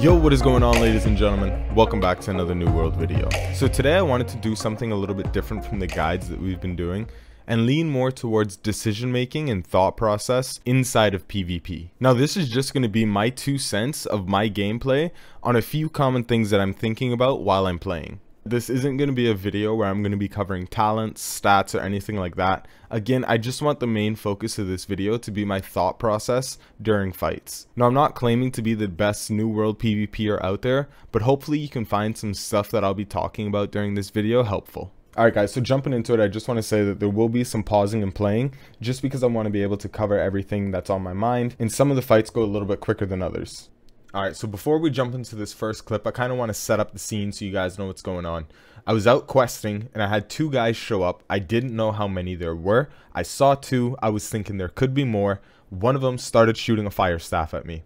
Yo, what is going on ladies and gentlemen? Welcome back to another New World video. So today I wanted to do something a little bit different from the guides that we've been doing and lean more towards decision making and thought process inside of PvP. Now this is just going to be my two cents of my gameplay on a few common things that I'm thinking about while I'm playing. This isn't going to be a video where I'm going to be covering talents, stats, or anything like that. Again, I just want the main focus of this video to be my thought process during fights. Now, I'm not claiming to be the best New World PvPer out there, but hopefully you can find some stuff that I'll be talking about during this video helpful. Alright guys, so jumping into it, I just want to say that there will be some pausing and playing, just because I want to be able to cover everything that's on my mind, and some of the fights go a little bit quicker than others. Alright, so before we jump into this first clip, I kind of want to set up the scene so you guys know what's going on. I was out questing, and I had two guys show up. I didn't know how many there were. I saw two. I was thinking there could be more. One of them started shooting a fire staff at me.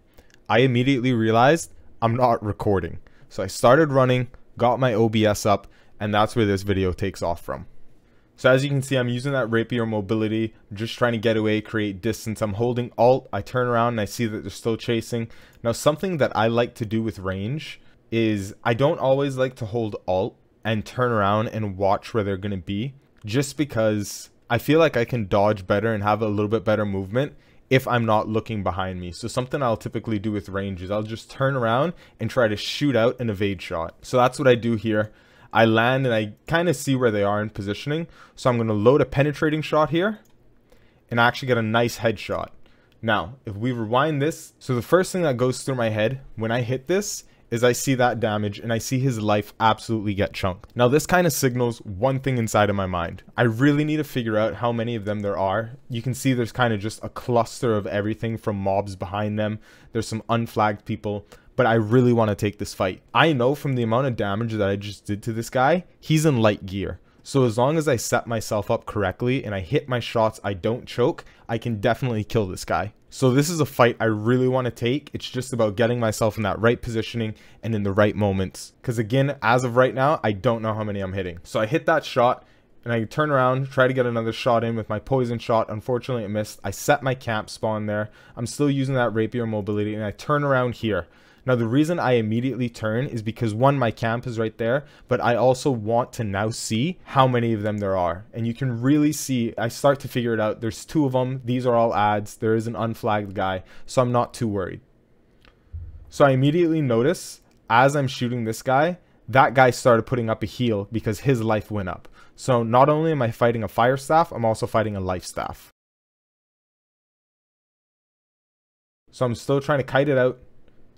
I immediately realized I'm not recording. So I started running, got my OBS up, and that's where this video takes off from. So as you can see, I'm using that rapier mobility, I'm just trying to get away, create distance. I'm holding alt, I turn around and I see that they're still chasing. Now something that I like to do with range is I don't always like to hold alt and turn around and watch where they're going to be just because I feel like I can dodge better and have a little bit better movement if I'm not looking behind me. So something I'll typically do with range is I'll just turn around and try to shoot out an evade shot. So that's what I do here. I land and I kind of see where they are in positioning. So I'm going to load a penetrating shot here and I actually get a nice headshot. Now, if we rewind this, so the first thing that goes through my head when I hit this is I see that damage and I see his life absolutely get chunked. Now this kind of signals one thing inside of my mind. I really need to figure out how many of them there are. You can see there's kind of just a cluster of everything from mobs behind them. There's some unflagged people but I really want to take this fight. I know from the amount of damage that I just did to this guy, he's in light gear. So as long as I set myself up correctly and I hit my shots, I don't choke, I can definitely kill this guy. So this is a fight I really want to take. It's just about getting myself in that right positioning and in the right moments. Because again, as of right now, I don't know how many I'm hitting. So I hit that shot and I turn around, try to get another shot in with my poison shot. Unfortunately, it missed. I set my camp spawn there. I'm still using that rapier mobility and I turn around here. Now, the reason I immediately turn is because one, my camp is right there, but I also want to now see how many of them there are. And you can really see, I start to figure it out. There's two of them. These are all ads. There is an unflagged guy, so I'm not too worried. So I immediately notice as I'm shooting this guy, that guy started putting up a heal because his life went up. So not only am I fighting a fire staff, I'm also fighting a life staff. So I'm still trying to kite it out,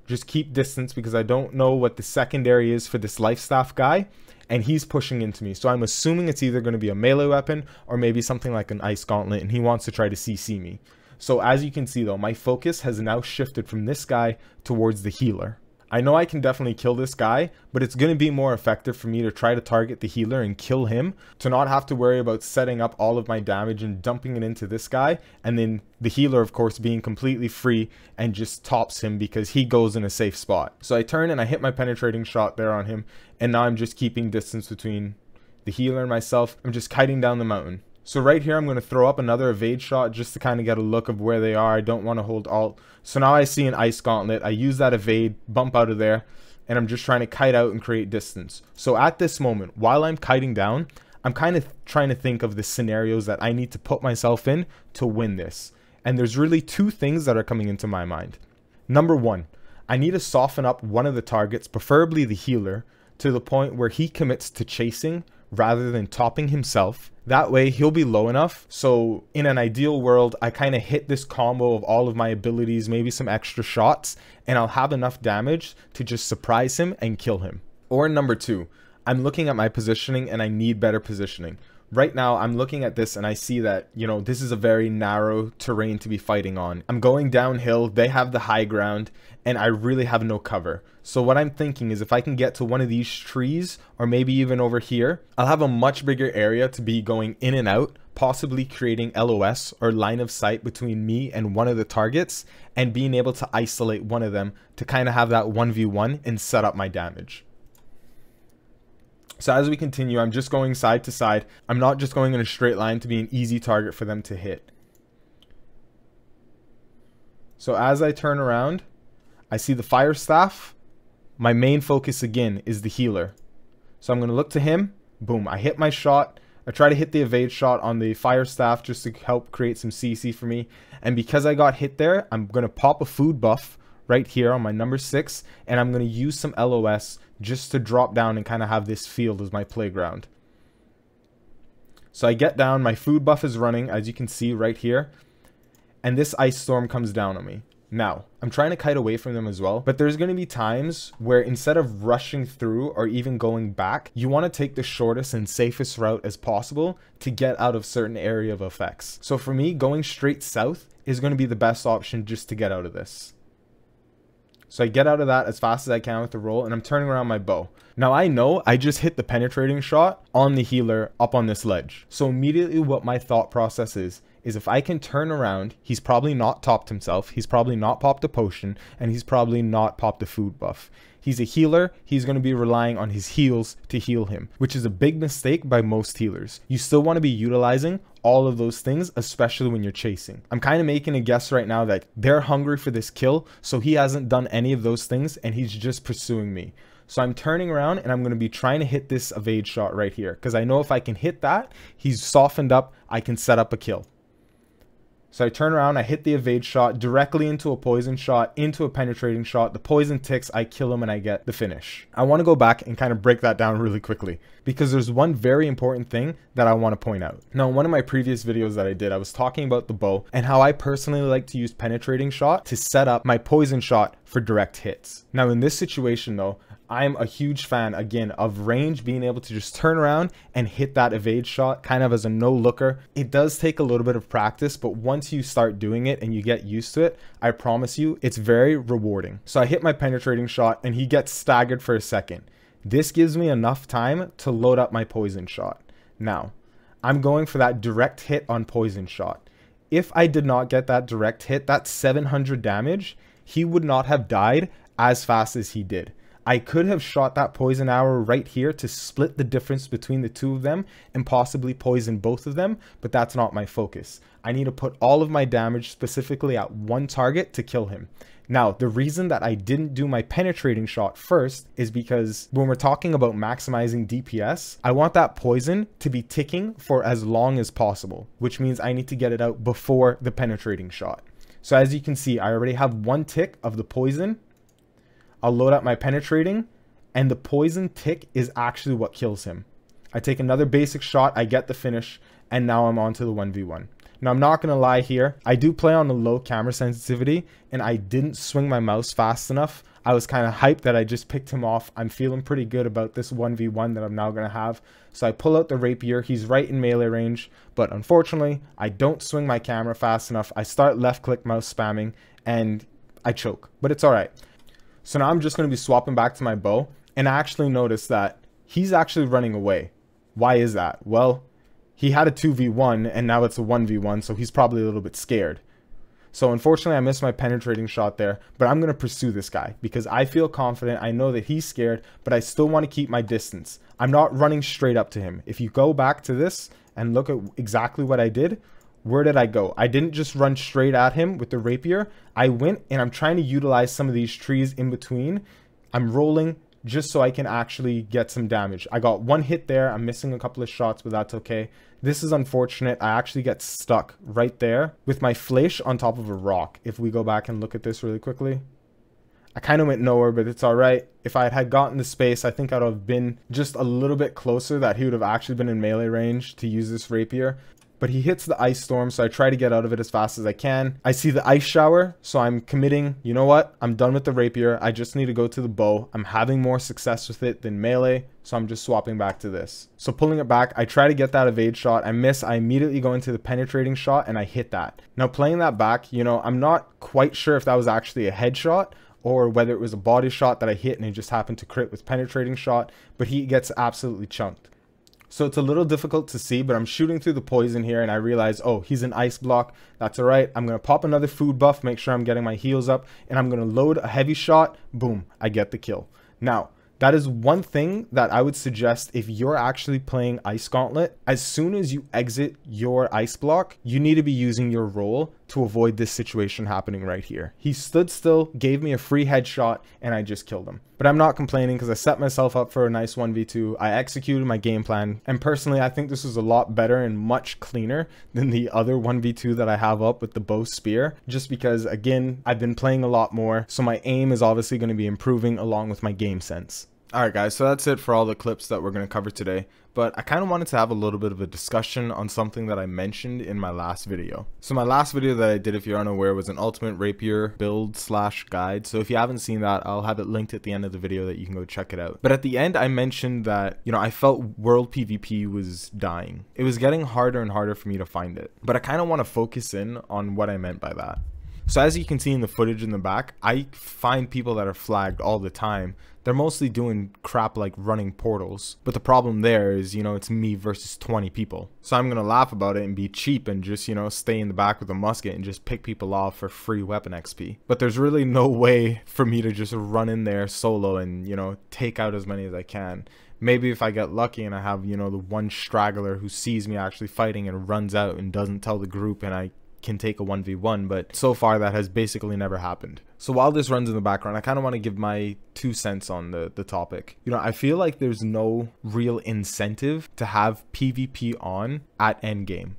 just keep distance because I don't know what the secondary is for this life staff guy. And he's pushing into me. So I'm assuming it's either going to be a melee weapon or maybe something like an ice gauntlet. And he wants to try to CC me. So as you can see though, my focus has now shifted from this guy towards the healer. I know I can definitely kill this guy, but it's going to be more effective for me to try to target the healer and kill him to not have to worry about setting up all of my damage and dumping it into this guy. And then the healer, of course, being completely free and just tops him because he goes in a safe spot. So I turn and I hit my penetrating shot there on him. And now I'm just keeping distance between the healer and myself. I'm just kiting down the mountain. So right here, I'm going to throw up another evade shot just to kind of get a look of where they are. I don't want to hold alt. So now I see an ice gauntlet. I use that evade, bump out of there, and I'm just trying to kite out and create distance. So at this moment, while I'm kiting down, I'm kind of trying to think of the scenarios that I need to put myself in to win this. And there's really two things that are coming into my mind. Number one, I need to soften up one of the targets, preferably the healer, to the point where he commits to chasing rather than topping himself. That way he'll be low enough. So in an ideal world, I kind of hit this combo of all of my abilities, maybe some extra shots, and I'll have enough damage to just surprise him and kill him. Or number two, I'm looking at my positioning and I need better positioning right now I'm looking at this and I see that, you know, this is a very narrow terrain to be fighting on. I'm going downhill, they have the high ground, and I really have no cover. So what I'm thinking is if I can get to one of these trees, or maybe even over here, I'll have a much bigger area to be going in and out, possibly creating LOS or line of sight between me and one of the targets, and being able to isolate one of them to kind of have that 1v1 and set up my damage. So as we continue, I'm just going side to side. I'm not just going in a straight line to be an easy target for them to hit. So as I turn around, I see the fire staff my main focus again is the healer. So I'm going to look to him. Boom, I hit my shot. I try to hit the evade shot on the fire staff just to help create some CC for me. And because I got hit there, I'm going to pop a food buff right here on my number six. And I'm to use some LOS just to drop down and kind of have this field as my playground. So I get down, my food buff is running, as you can see right here. And this ice storm comes down on me. Now, I'm trying to kite away from them as well, but there's going to be times where instead of rushing through or even going back, you want to take the shortest and safest route as possible to get out of certain area of effects. So for me, going straight south is going to be the best option just to get out of this. So I get out of that as fast as I can with the roll and I'm turning around my bow. Now I know I just hit the penetrating shot on the healer up on this ledge. So immediately what my thought process is, is if I can turn around, he's probably not topped himself, he's probably not popped a potion, and he's probably not popped a food buff. He's a healer, he's going to be relying on his heals to heal him, which is a big mistake by most healers. You still want to be utilizing all of those things, especially when you're chasing. I'm kind of making a guess right now that they're hungry for this kill, so he hasn't done any of those things and he's just pursuing me. So I'm turning around and I'm going to be trying to hit this evade shot right here because I know if I can hit that, he's softened up, I can set up a kill. So I turn around, I hit the evade shot directly into a poison shot, into a penetrating shot. The poison ticks, I kill him, and I get the finish. I want to go back and kind of break that down really quickly because there's one very important thing that I want to point out. Now, in one of my previous videos that I did, I was talking about the bow and how I personally like to use penetrating shot to set up my poison shot for direct hits. Now, in this situation though, I'm a huge fan again of range being able to just turn around and hit that evade shot kind of as a no looker. It does take a little bit of practice, but once you start doing it and you get used to it, I promise you it's very rewarding. So I hit my penetrating shot and he gets staggered for a second. This gives me enough time to load up my poison shot. Now, I'm going for that direct hit on poison shot. If I did not get that direct hit, that 700 damage, he would not have died as fast as he did. I could have shot that poison arrow right here to split the difference between the two of them and possibly poison both of them, but that's not my focus. I need to put all of my damage specifically at one target to kill him. Now, the reason that I didn't do my penetrating shot first is because when we're talking about maximizing DPS, I want that poison to be ticking for as long as possible, which means I need to get it out before the penetrating shot. So as you can see, I already have one tick of the poison I'll load up my penetrating, and the poison tick is actually what kills him. I take another basic shot, I get the finish, and now I'm on to the 1v1. Now, I'm not going to lie here. I do play on a low camera sensitivity, and I didn't swing my mouse fast enough. I was kind of hyped that I just picked him off. I'm feeling pretty good about this 1v1 that I'm now going to have. So I pull out the rapier. He's right in melee range, but unfortunately, I don't swing my camera fast enough. I start left click mouse spamming, and I choke, but it's all right. So now I'm just going to be swapping back to my bow. And I actually noticed that he's actually running away. Why is that? Well, he had a 2v1 and now it's a 1v1, so he's probably a little bit scared. So unfortunately, I missed my penetrating shot there, but I'm going to pursue this guy because I feel confident. I know that he's scared, but I still want to keep my distance. I'm not running straight up to him. If you go back to this and look at exactly what I did, where did I go? I didn't just run straight at him with the rapier. I went and I'm trying to utilize some of these trees in between. I'm rolling just so I can actually get some damage. I got one hit there. I'm missing a couple of shots, but that's okay. This is unfortunate. I actually get stuck right there with my Fleche on top of a rock. If we go back and look at this really quickly. I kind of went nowhere, but it's all right. If I had gotten the space, I think I'd have been just a little bit closer that he would have actually been in melee range to use this rapier but he hits the ice storm, so I try to get out of it as fast as I can. I see the ice shower, so I'm committing, you know what? I'm done with the rapier. I just need to go to the bow. I'm having more success with it than melee, so I'm just swapping back to this. So pulling it back, I try to get that evade shot. I miss. I immediately go into the penetrating shot, and I hit that. Now playing that back, you know, I'm not quite sure if that was actually a headshot, or whether it was a body shot that I hit and it just happened to crit with penetrating shot, but he gets absolutely chunked. So it's a little difficult to see, but I'm shooting through the poison here and I realize, oh, he's an ice block. That's all right. I'm going to pop another food buff, make sure I'm getting my heals up, and I'm going to load a heavy shot. Boom, I get the kill. Now, that is one thing that I would suggest if you're actually playing Ice Gauntlet. As soon as you exit your ice block, you need to be using your roll to avoid this situation happening right here. He stood still, gave me a free headshot, and I just killed him. But I'm not complaining because I set myself up for a nice 1v2. I executed my game plan, and personally, I think this was a lot better and much cleaner than the other 1v2 that I have up with the bow spear, just because, again, I've been playing a lot more, so my aim is obviously going to be improving along with my game sense. Alright guys, so that's it for all the clips that we're going to cover today, but I kind of wanted to have a little bit of a discussion on something that I mentioned in my last video. So my last video that I did, if you're unaware, was an ultimate rapier build slash guide, so if you haven't seen that, I'll have it linked at the end of the video that you can go check it out. But at the end, I mentioned that, you know, I felt world PvP was dying. It was getting harder and harder for me to find it, but I kind of want to focus in on what I meant by that. So as you can see in the footage in the back, I find people that are flagged all the time. They're mostly doing crap like running portals. But the problem there is, you know, it's me versus 20 people. So I'm going to laugh about it and be cheap and just, you know, stay in the back with a musket and just pick people off for free weapon XP. But there's really no way for me to just run in there solo and, you know, take out as many as I can maybe if I get lucky and I have, you know, the one straggler who sees me actually fighting and runs out and doesn't tell the group and I can take a 1v1, but so far that has basically never happened. So while this runs in the background, I kind of want to give my two cents on the, the topic. You know, I feel like there's no real incentive to have PvP on at endgame.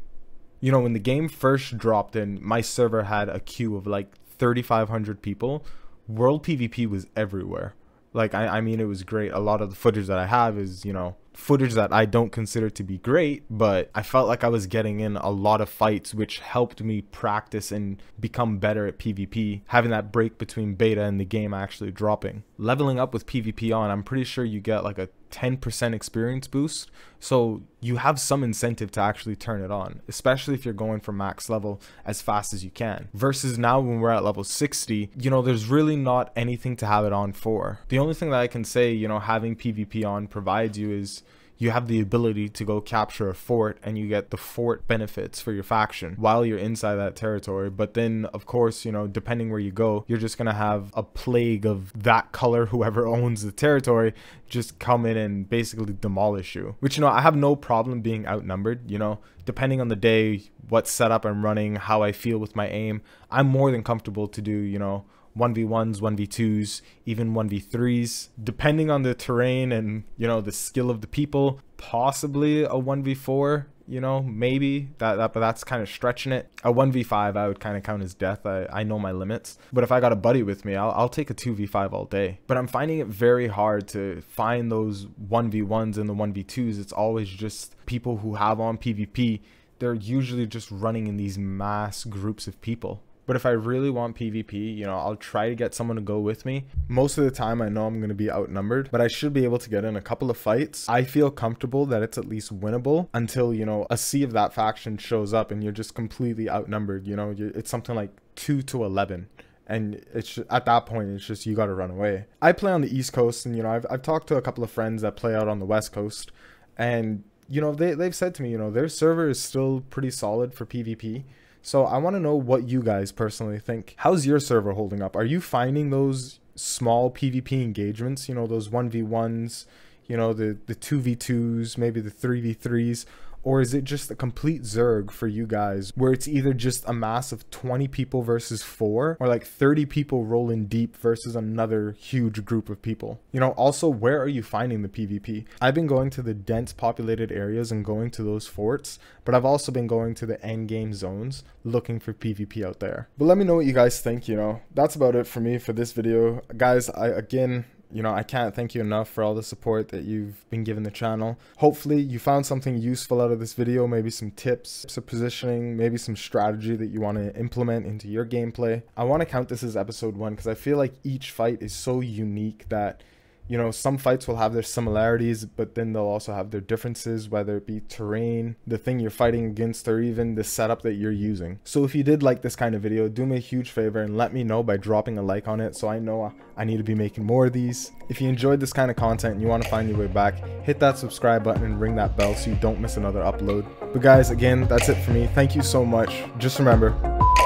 You know, when the game first dropped in, my server had a queue of like 3,500 people. World PvP was everywhere. Like, I, I mean, it was great. A lot of the footage that I have is, you know, footage that I don't consider to be great, but I felt like I was getting in a lot of fights, which helped me practice and become better at PvP, having that break between beta and the game actually dropping. Leveling up with PvP on, I'm pretty sure you get like a 10% experience boost, so you have some incentive to actually turn it on, especially if you're going for max level as fast as you can. Versus now when we're at level 60, you know, there's really not anything to have it on for. The only thing that I can say, you know, having PvP on provides you is you have the ability to go capture a fort and you get the fort benefits for your faction while you're inside that territory. But then, of course, you know, depending where you go, you're just going to have a plague of that color, whoever owns the territory, just come in and basically demolish you. Which, you know, I have no problem being outnumbered, you know, depending on the day, what setup I'm running, how I feel with my aim, I'm more than comfortable to do, you know, 1v1s, 1v2s, even 1v3s, depending on the terrain and, you know, the skill of the people, possibly a 1v4, you know, maybe that, that but that's kind of stretching it. A 1v5 I would kind of count as death. I, I know my limits. But if I got a buddy with me, I'll, I'll take a 2v5 all day. But I'm finding it very hard to find those 1v1s and the 1v2s. It's always just people who have on PvP. They're usually just running in these mass groups of people. But if I really want PvP, you know, I'll try to get someone to go with me. Most of the time, I know I'm going to be outnumbered, but I should be able to get in a couple of fights. I feel comfortable that it's at least winnable until, you know, a sea of that faction shows up and you're just completely outnumbered. You know, it's something like 2 to 11 and it's at that point it's just you got to run away i play on the east coast and you know I've, I've talked to a couple of friends that play out on the west coast and you know they, they've said to me you know their server is still pretty solid for pvp so I want to know what you guys personally think. How's your server holding up? Are you finding those small PvP engagements, you know, those 1v1s, you know, the the 2v2s, maybe the 3v3s? Or is it just a complete zerg for you guys where it's either just a mass of 20 people versus four or like 30 people rolling deep versus another huge group of people? You know, also, where are you finding the PvP? I've been going to the dense populated areas and going to those forts, but I've also been going to the end game zones looking for PvP out there. But let me know what you guys think, you know. That's about it for me for this video. Guys, I again, you know, I can't thank you enough for all the support that you've been giving the channel. Hopefully you found something useful out of this video, maybe some tips, some positioning, maybe some strategy that you want to implement into your gameplay. I want to count this as episode one because I feel like each fight is so unique that you know, some fights will have their similarities, but then they'll also have their differences, whether it be terrain, the thing you're fighting against, or even the setup that you're using. So if you did like this kind of video, do me a huge favor and let me know by dropping a like on it so I know I need to be making more of these. If you enjoyed this kind of content and you want to find your way back, hit that subscribe button and ring that bell so you don't miss another upload. But guys, again, that's it for me. Thank you so much. Just remember,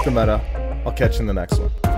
the meta. I'll catch you in the next one.